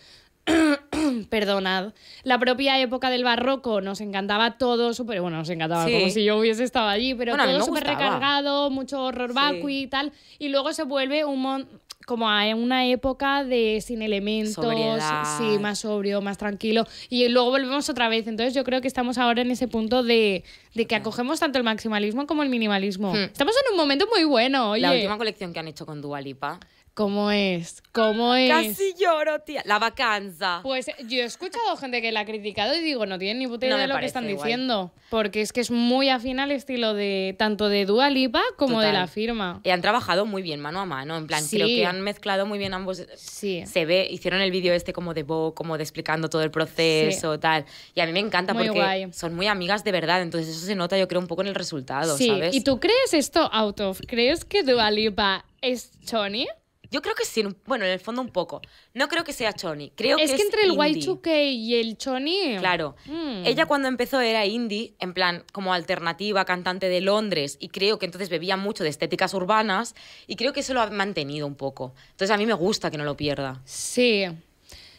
(clears throat) Perdonad. La propia época del barroco nos encantaba todo súper. Bueno, nos encantaba, Sí. como si yo hubiese estado allí, pero Bueno, todo súper recargado, mucho horror Sí. vacui y tal. Y luego se vuelve un mon- como a una época de sin elementos, Sobriedad. sí, más sobrio, más tranquilo. Y luego volvemos otra vez. Entonces yo creo que estamos ahora en ese punto de, de que acogemos tanto el maximalismo como el minimalismo. Hmm. Estamos en un momento muy bueno, oye. la última colección que han hecho con Dua Lipa. ¿Cómo es? ¿Cómo es? Casi lloro, tía. La vacanza. Pues yo he escuchado gente que la ha criticado y digo, no tienen ni puta idea de lo que están diciendo. Porque es que es muy afín al estilo de tanto de Dua Lipa como de la firma. Y han trabajado muy bien mano a mano, en plan, Sí. creo que han mezclado muy bien ambos. Sí. Se ve, hicieron el vídeo este como de Vogue, como de explicando todo el proceso, tal. Y a mí me encanta Muy porque guay. son muy amigas de verdad, entonces eso se nota yo creo un poco en el resultado, Sí, ¿sabes? ¿y tú crees esto out of? ¿Crees que Dua Lipa es Choni? Yo creo que sí, bueno, en el fondo un poco. No creo que sea Choni, creo Es que que es entre el indie. Y2K y el Choni... Claro. Mm. Ella cuando empezó era indie, en plan como alternativa, cantante de Londres, y creo que entonces bebía mucho de estéticas urbanas, y creo que eso lo ha mantenido un poco. Entonces a mí me gusta que no lo pierda. Sí.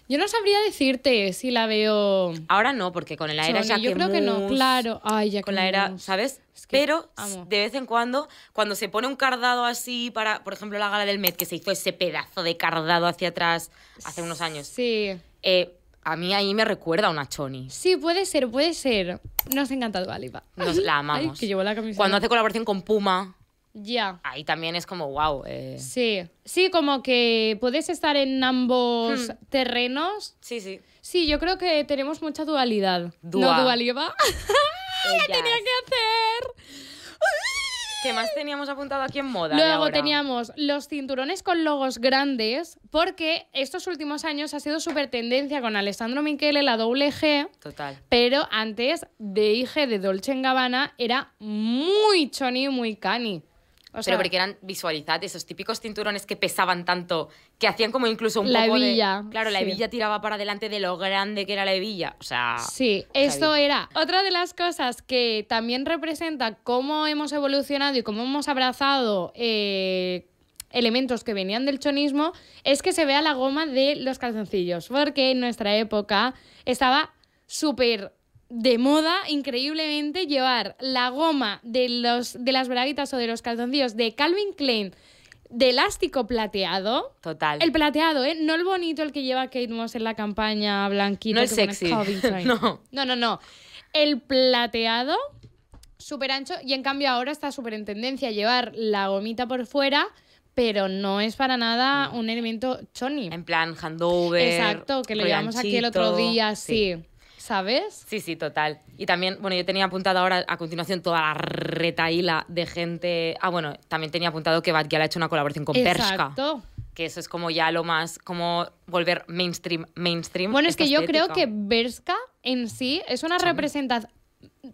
Yo no sabría decirte si la veo... Ahora no, porque con la era Choni. Yo creo que no, claro. Ay, ya Con la era, ¿sabes? Es que Pero amo. de vez en cuando, cuando se pone un cardado así para, por ejemplo, la gala del Met, que se hizo ese pedazo de cardado hacia atrás hace unos años, Sí. eh, a mí ahí me recuerda a una Choni. Sí, puede ser, puede ser. Nos encanta Dua Lipa. Nos la (laughs) amamos. Ay, que llevo la camiseta. Cuando hace colaboración con Puma, Ya. ahí también es como, wow. eh, Sí. Sí, como que puedes estar en ambos Hmm. terrenos. sí, sí. Sí, yo creo que tenemos mucha dualidad. Dua. No Dua Lipa. (laughs) Ellas. Tenía que hacer. ¿Qué más teníamos apuntado aquí en moda? de Luego ahora? teníamos los cinturones con logos grandes, porque estos últimos años ha sido súper tendencia con Alessandro Michele, la doble G, Total. pero antes de IG de Dolce Gabbana era muy choni y muy cani. O sea, Pero porque eran, visualizad, esos típicos cinturones que pesaban tanto, que hacían como incluso un La poco hebilla, de... Claro, la sí. hebilla tiraba para adelante de lo grande que era la hebilla. O sea... Sí, esto era otra de las cosas que también representa cómo hemos evolucionado y cómo hemos abrazado eh, elementos que venían del chonismo, es que se vea la goma de los calzoncillos, porque en nuestra época estaba súper de moda, increíblemente, llevar la goma de, los, de las braguitas o de los calzoncillos de Calvin Klein de elástico plateado. Total. El plateado, ¿eh? No el bonito, el que lleva Kate Moss en la campaña blanquito. No el sexy. (laughs) No. no, no, no. El plateado, súper ancho, y en cambio ahora está súper en tendencia llevar la gomita por fuera, pero no es para nada un elemento choni. En plan, handover. Exacto, que lo llevamos aquí el otro día, sí. ¿Sabes? Sí, sí, total. Y también, bueno, yo tenía apuntado ahora a continuación toda la retaíla de gente. Ah, bueno, también tenía apuntado que Bad Gyal ha hecho una colaboración con. Exacto. Que eso es como ya lo más, como volver mainstream, mainstream. Bueno, es que yo creo que Berska en sí es una representación.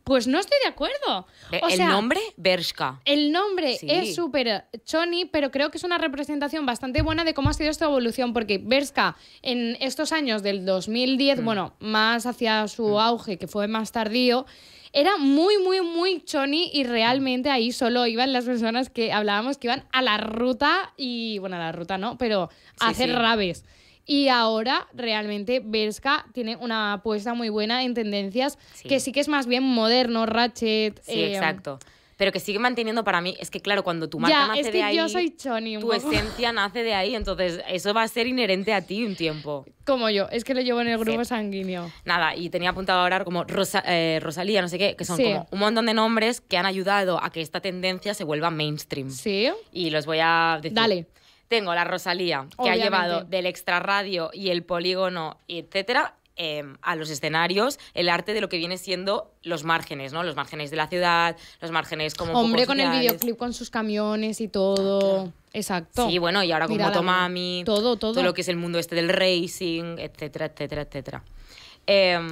Pues no estoy de acuerdo. O El sea, nombre, Bershka. El nombre Sí. es súper choni, pero creo que es una representación bastante buena de cómo ha sido esta evolución, porque Berska en estos años del 2010, Mm. bueno, más hacia su auge, que fue más tardío, era muy, muy, muy choni y realmente ahí solo iban las personas que hablábamos que iban a la ruta y, bueno, a la ruta no, pero a Sí, hacer sí. rabes. Y ahora realmente Berska tiene una apuesta muy buena en tendencias Sí. que sí que es más bien moderno, ratchet. Sí, eh, exacto. Pero que sigue manteniendo para mí, es que claro, cuando tu marca Ya, nace es de que ahí, yo soy choni tu poco. esencia (laughs) nace de ahí, entonces eso va a ser inherente a ti un tiempo. Como yo, es que lo llevo en el grupo Sí. sanguíneo. Nada, y tenía apuntado ahora como Rosa- eh, Rosalía, no sé qué, que son Sí. como un montón de nombres que han ayudado a que esta tendencia se vuelva mainstream. ¿Sí? Y los voy a decir. Dale. Tengo la Rosalía, que Obviamente. ha llevado del extra radio y el polígono, etcétera, eh, a los escenarios el arte de lo que viene siendo los márgenes, ¿no? Los márgenes de la ciudad, los márgenes como Hombre, con el videoclip con sus camiones y todo. Exacto. Sí, bueno, y ahora con Motomami. Todo, todo. Todo lo que es el mundo este del racing, etcétera, etcétera, etcétera.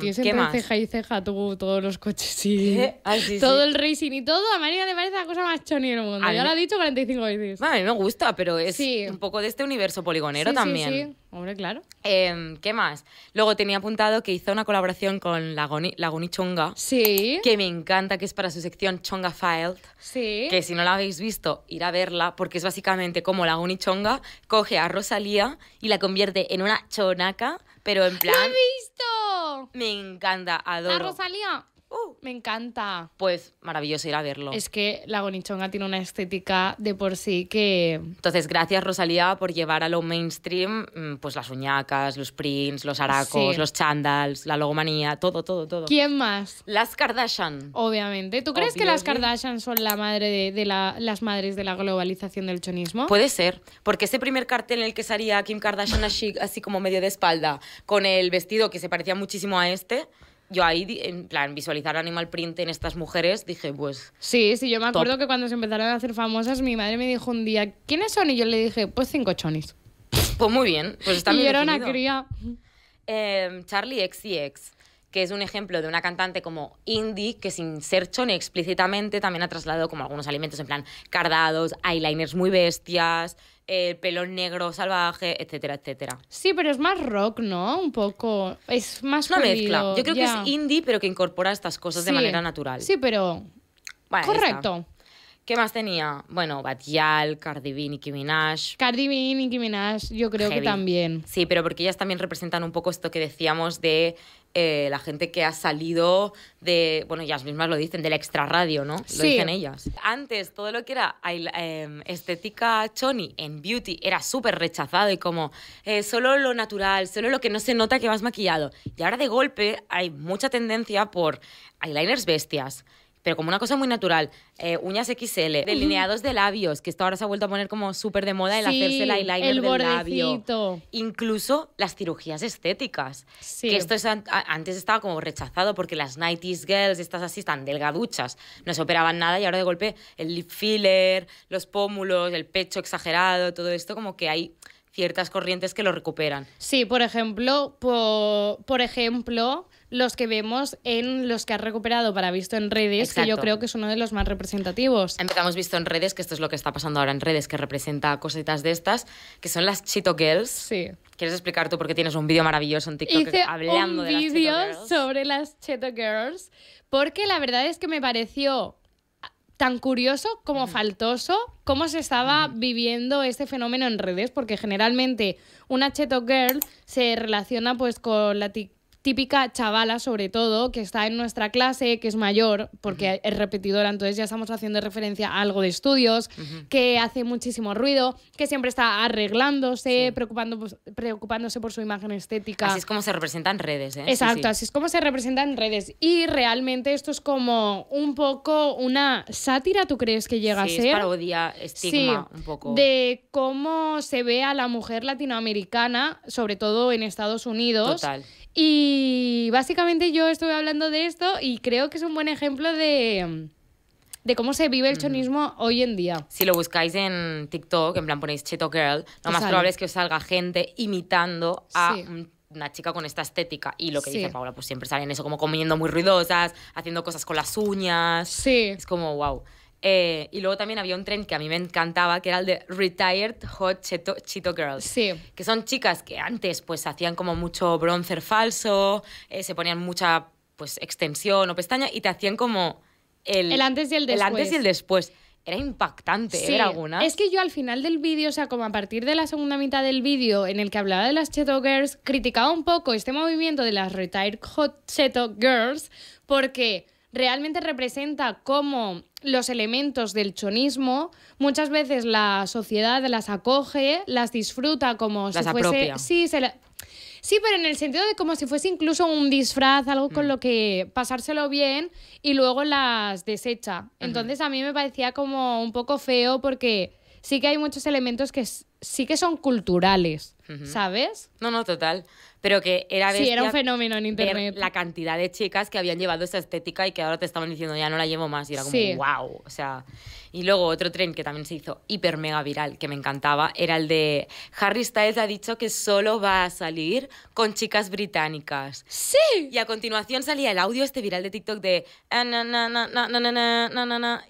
Tienes ¿Qué entre más? ceja y ceja tú, todos los coches y. (laughs) Ay, sí, todo sí. el racing y todo. A María le parece la cosa más choni del mundo. A Ya lo ha dicho 45 veces. Bueno, a mí me gusta, pero es Sí. un poco de este universo poligonero Sí, sí, también. sí. Hombre, claro. Em, ¿Qué más? Luego tenía apuntado que hizo una colaboración con Lagoni, Lagoni Chonga, Sí. que me encanta, que es para su sección Chonga Filed. Sí. Que si no la habéis visto, ir a verla, porque es básicamente como Lagoni Chonga coge a Rosalía y la convierte en una chonaca, pero en ¡Lo plan. he visto! Me encanta, adoro. Rosalía. Uh, Me encanta. pues maravilloso ir a verlo. Es que la gonichonga tiene una estética de por sí que... Entonces, gracias Rosalía por llevar a lo mainstream mm, pues las uñacas, los prints, los aracos, Sí. los chandals, la logomanía, todo, todo, todo. ¿Quién más? Las Kardashian. Obviamente. ¿Tú crees que las. Kardashian son la madre de, de la- las madres de la globalización del chonismo? Puede ser, porque ese primer cartel en el que salía Kim Kardashian así, así como medio de espalda, con el vestido que se parecía muchísimo a este, yo ahí, en plan, visualizar animal print en estas mujeres, dije, pues, Sí, sí, yo me Top. acuerdo que cuando se empezaron a hacer famosas, mi madre me dijo un día, ¿quiénes son? Y yo le dije, pues cinco chonis. pues muy bien, pues está y bien era una cría. Eh, Charlie XCX, que es un ejemplo de una cantante como indie que sin ser chone explícitamente también ha trasladado como algunos alimentos en plan cardados, eyeliners muy bestias, eh, pelo negro salvaje, etcétera, etcétera. Sí, pero es más rock, ¿no? Un poco. Es más una mezcla. Yo creo que es indie, pero que incorpora estas cosas de manera natural. Sí, pero... Correcto. ¿Qué más tenía? Bueno, Batial, Cardi B, Nicki Minaj. Cardi B, Nicki Minaj, yo creo que Heavy. también. Sí, pero porque ellas también representan un poco esto que decíamos de eh, la gente que ha salido de, bueno, ellas mismas lo dicen, de la extra radio, ¿no? Lo Sí. dicen ellas. Antes, todo lo que era em, estética choni en beauty era súper rechazado y como eh, solo lo natural, solo lo que no se nota que vas maquillado. Y ahora de golpe hay mucha tendencia por eyeliners bestias. Pero como una cosa muy natural, eh, uñas XL, delineados de labios, que esto ahora se ha vuelto a poner como súper de moda el Sí, hacerse el eyeliner el del labio incluso las cirugías estéticas. Sí. Que esto es antes estaba como rechazado porque las 90s girls, estas así, están delgaduchas, no se operaban nada y ahora de golpe el lip filler, los pómulos, el pecho exagerado, todo esto como que hay ciertas corrientes que lo recuperan. Sí, por ejemplo, por, por ejemplo, los que vemos en los que has recuperado para visto en redes, que yo creo que es uno de los más representativos. Empezamos visto en redes, que esto es lo que está pasando ahora en redes, que representa cositas de estas, que son las Cheeto Girls. Sí. ¿Quieres explicar tú? Porque tienes un vídeo maravilloso en TikTok Hice hablando un de las Cheeto vídeo Girls. sobre las Cheto Girls porque la verdad es que me pareció tan curioso como faltoso cómo se estaba viviendo este fenómeno en redes, porque generalmente una Cheto Girl se relaciona pues con la típica chavala, sobre todo, que está en nuestra clase, que es mayor, porque es repetidora, entonces ya estamos haciendo referencia a algo de estudios, que hace muchísimo ruido, que siempre está arreglándose, preocupando, pues, preocupándose por su imagen estética. Así es como se representa en redes, ¿eh? Sí, Exacto, sí. así es como se representa en redes. Y realmente esto es como un poco una sátira, ¿tú crees que llega Sí, a es ser? parodia, estigma, un poco. De cómo se ve a la mujer latinoamericana, sobre todo en Estados Unidos. Total. Y básicamente yo estuve hablando de esto y creo que es un buen ejemplo de, de cómo se vive el chonismo hoy en día. Si lo buscáis en TikTok, en plan ponéis Cheto Girl, lo más sale. probable es que os salga gente imitando a Sí. un- una chica con esta estética. Y lo que Sí. dice Paula, pues siempre salen eso, como comiendo muy ruidosas, haciendo cosas con las uñas. Sí. Es como, wow. Eh, y luego también había un tren que a mí me encantaba, que era el de Retired Hot Cheto, Cheeto Girls. Sí. Que son chicas que antes pues hacían como mucho bronzer falso, eh, se ponían mucha pues extensión o pestaña y te hacían como el, El antes y el El antes y después. el después. Era impactante ¿eh? ver algunas. Es que yo al final del vídeo, o sea, como a partir de la segunda mitad del vídeo en el que hablaba de las Cheto Girls, criticaba un poco este movimiento de las Retired Hot Cheto Girls porque realmente representa cómo los elementos del chonismo muchas veces la sociedad las acoge, las disfruta como Las si fuese... apropia. Sí, se la- Sí, pero en el sentido de como si fuese incluso un disfraz, algo Mm. con lo que pasárselo bien y luego las desecha. Entonces a mí me parecía como un poco feo porque sí que hay muchos elementos que sí que son culturales. ¿sabes? No, no, total. Pero que era Sí, era un fenómeno en internet. la cantidad de chicas que habían llevado esa estética y que ahora te estaban diciendo ya no la llevo más. Y era como, Sí. wow. O sea, y luego otro tren que también se hizo hiper mega viral, que me encantaba, era el de Harry Styles ha dicho que solo va a salir con chicas británicas. ¡Sí! Y a continuación salía el audio este viral de TikTok de...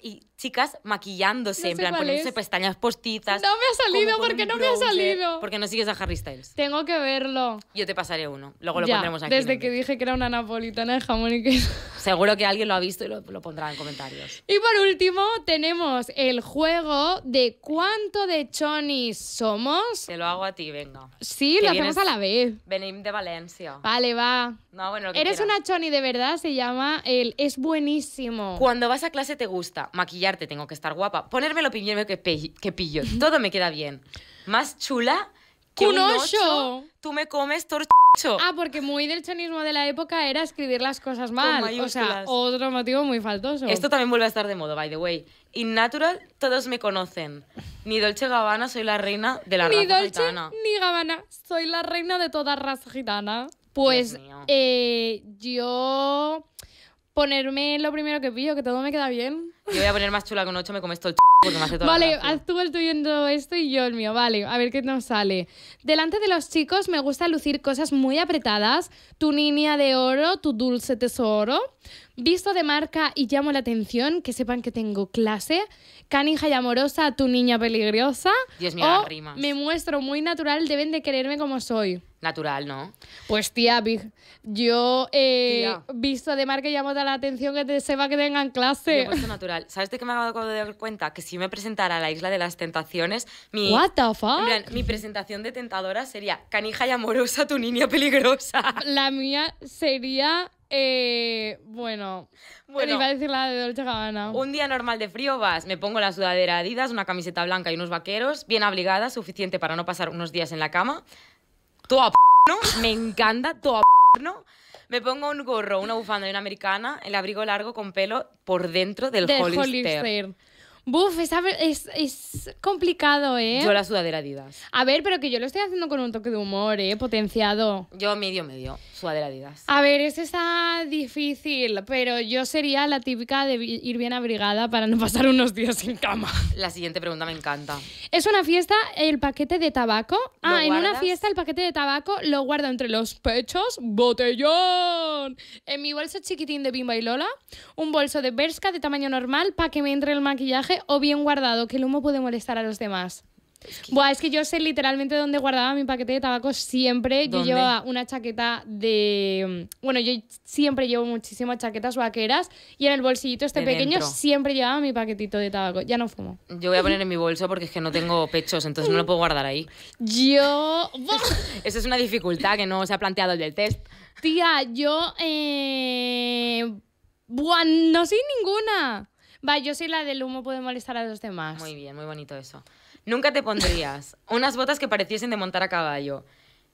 Y chicas maquillándose, no en plan poniéndose es. pestañas postizas. No me ha salido porque no me ha salido. Porque no sigues a Harry Styles. Tengo que verlo. Yo te pasaré uno, luego lo ya, pondremos aquí. Desde que dije que era una napolitana de jamón y queso. Seguro que alguien lo ha visto y lo, lo pondrá en comentarios. Y por último tenemos el juego de cuánto de chonis somos. Te lo hago a ti, venga. Sí, Que lo vienes- hacemos a la vez. Venim de Valencia. Vale, va. No, bueno, lo que Eres quieras. una choni de verdad, se llama el Es buenísimo. Cuando vas a clase te gusta maquillarte, tengo que estar guapa, ponerme lo primero que, que pillo, todo me queda bien. Más chula que ¡Un un ocho! ocho, tú me comes torcho. Ah, porque muy del chonismo de la época era escribir las cosas mal. O sea, otro motivo muy faltoso. Esto también vuelve a estar de moda, by the way. In Natural, todos me conocen. Ni Dolce Gabbana, soy la reina de la ni raza Dolce gitana. ni Gabbana. Soy la reina de toda raza gitana. Pues eh, yo ponerme lo primero que pillo, que todo me queda bien. Yo voy a poner más chula un 8, me comes todo el porque me hace toda Vale, la haz tú el tuyo esto y yo el mío. Vale, a ver qué nos sale. Delante de los chicos me gusta lucir cosas muy apretadas. Tu niña de oro, tu dulce tesoro. Visto de marca y llamo la atención, que sepan que tengo clase. Canija y amorosa, tu niña peligrosa. Dios mío, o las rimas. me muestro muy natural, deben de quererme como soy. Natural, ¿no? Pues tía, Big, yo eh, Tía. visto de marca y llamo la atención que te sepa que tengan Yo he clase. puesto natural. ¿Sabes de qué me acabo de dar cuenta? Que si me presentara a la Isla de las Tentaciones, mi, What the en fuck? plan, mi presentación de tentadora sería canija y amorosa, tu niña peligrosa. La mía sería, eh, bueno, Bueno. iba a decir la de Dolce Gabbana. Un día normal de frío vas, me pongo la sudadera Adidas, una camiseta blanca y unos vaqueros, bien abrigada, suficiente para no pasar unos días en la cama. Todo a p***, ¿no? Me encanta, todo a p***, ¿no? Me pongo un gorro, una bufanda y una americana, el abrigo largo con pelo por dentro del, Del Hollister. Hollister. Buf, esa ve- es, es complicado, ¿eh? Yo la sudadera Adidas. A ver, pero que yo lo estoy haciendo con un toque de humor, ¿eh? Potenciado. Yo medio medio, sudadera Adidas. A ver, ese está difícil, pero yo sería la típica de ir bien abrigada para no pasar unos días sin cama. La siguiente pregunta me encanta. ¿Es una fiesta el paquete de tabaco? ¿Lo Ah, en una fiesta el paquete de tabaco lo guardo entre los pechos, botellón. En mi bolso chiquitín de Bimba y Lola, un bolso de Berska de tamaño normal para que me entre el maquillaje o bien guardado, que el humo puede molestar a los demás. Buah, es que yo sé literalmente dónde guardaba mi paquete de tabaco siempre. Yo llevaba una chaqueta de... Bueno, yo siempre llevo muchísimas chaquetas vaqueras y en el bolsillito este De pequeño dentro. siempre llevaba mi paquetito de tabaco. Ya no fumo. Yo voy a poner en mi bolso porque es que no tengo pechos, entonces no lo puedo guardar ahí. Yo... (laughs) Eso es una dificultad que no se ha planteado el del test. Tía, yo. Eh... Buah, no soy ninguna. Va, yo soy la del humo puede molestar a los demás. Muy bien, muy bonito eso. Nunca te pondrías (laughs) unas botas que pareciesen de montar a caballo.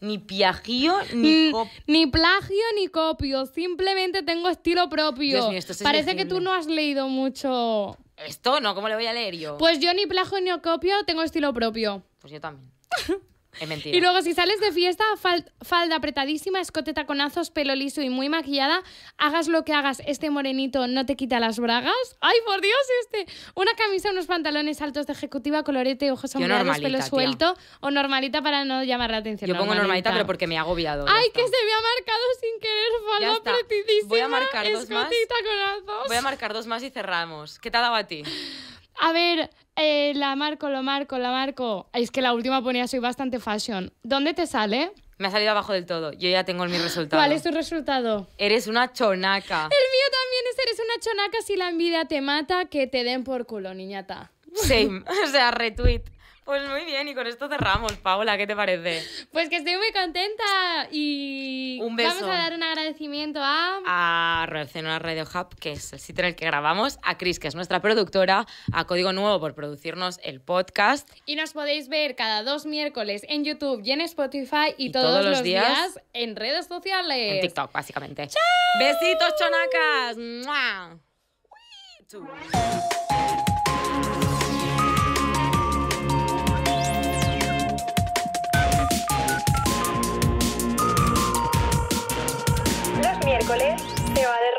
Ni piajío, ni Mm, cop... ni plagio ni copio, simplemente tengo estilo propio. Dios mío, esto es Parece que tú no has leído mucho. Esto no, ¿cómo le voy a leer yo? Pues yo ni plagio ni copio tengo estilo propio. Pues yo también. (laughs) Es mentira. Y luego, si sales de fiesta, fal- falda apretadísima, escote taconazos, pelo liso y muy maquillada, hagas lo que hagas, este morenito no te quita las bragas. ¡Ay, por Dios, este! Una camisa, unos pantalones altos de ejecutiva, colorete, ojos sombreados, pelo tía. suelto o normalita para no llamar la atención. Yo pongo normalita, pero porque me ha agobiado. ¡Ay, que se me ha marcado sin querer! Falda apretadísima, Voy a marcar dos más. taconazos. Voy a marcar dos más y cerramos. ¿Qué te ha dado a ti? (laughs) A ver, eh, la marco, lo marco, la marco. Es que la última ponía soy bastante fashion. ¿Dónde te sale? Me ha salido abajo del todo. Yo ya tengo mi resultado. ¿Cuál es tu resultado? Eres una chonaca. El mío también es eres una chonaca si la envidia te mata, que te den por culo, niñata. Same. (laughs) O sea, retweet. Pues muy bien, y con esto cerramos, Paola. ¿Qué te parece? Pues que estoy muy contenta y Un beso. vamos a dar un agradecimiento a... a Barcelona Radio Hub, que es el sitio en el que grabamos, a Chris, que es nuestra productora, a Código Nuevo por producirnos el podcast. Y nos podéis ver cada dos miércoles en YouTube y en Spotify y, todos, los días, en redes sociales. En TikTok, básicamente. Besitos, chonacas. ¡Mua! miércoles se va de